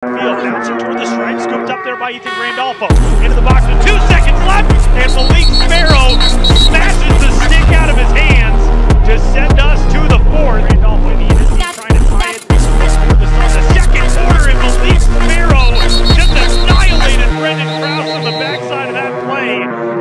Field bouncing toward the stripe, scooped up there by Ethan Grandolfo. Into the box with two seconds left, and Malik Sparrow smashes the stick out of his hands to send us to the fourth. Grandolfo in the end trying to tie it. The start the second quarter, and Malik Sparrow just annihilated Brendan Krause on the backside of that play.